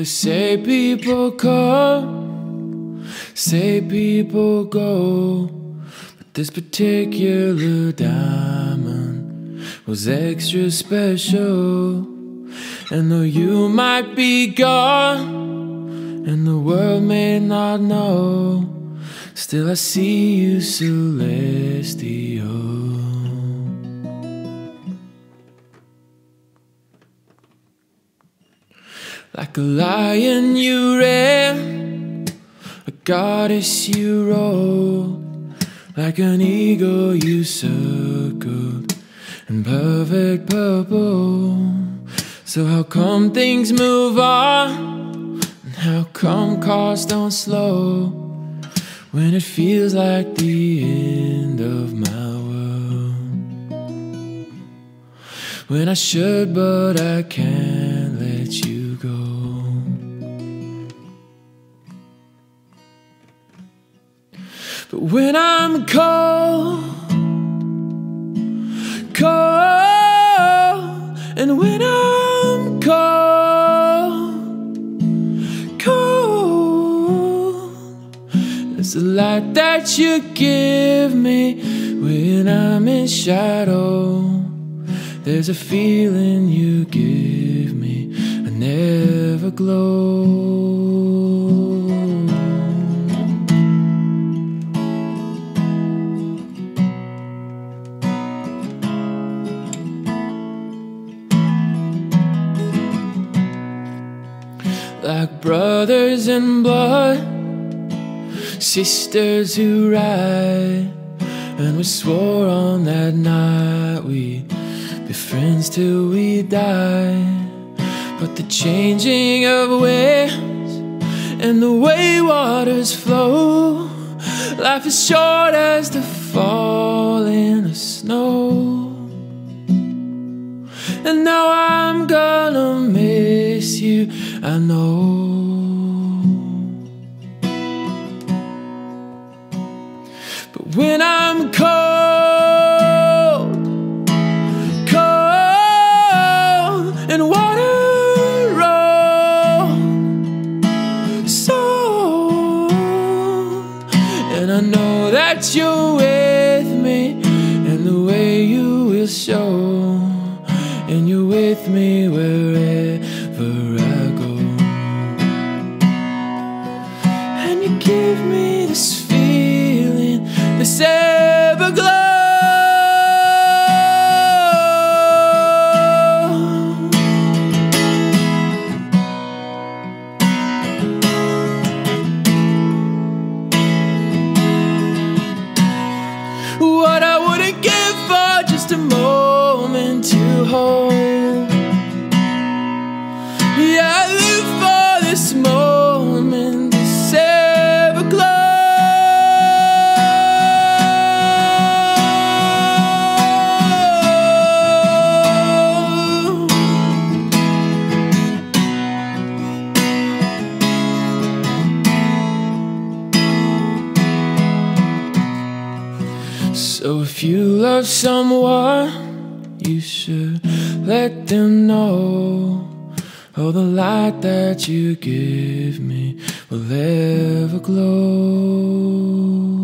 they say people come, say people go. But this particular diamond was extra special. And though you might be gone, and the world may not know, still I see you celestial. Like a lion you ran, a goddess you rode, like an eagle you circled in perfect purple. So how come things move on, and how come cars don't slow when it feels like the end of my world? When I should, but I can't let you go. But when I'm cold, cold, and when I'm cold, cold, it's the light that you give me when I'm in shadow. There's a feeling you give me, never glow. like brothers in blood, sisters who ride. And we swore on that night we'd be friends till we die. But the changing of winds and the way waters flow, life is short as the falling of snow. And now I'm gonna miss you, I know. But when I'm cold, that you're with me, and the way you will show and you're with me wherever I go. And you give me this feeling, this everglow. Hold. Yeah, I live for this moment, this everglow. So if you love someone, you should let them know. Oh, the light that you give me will ever glow.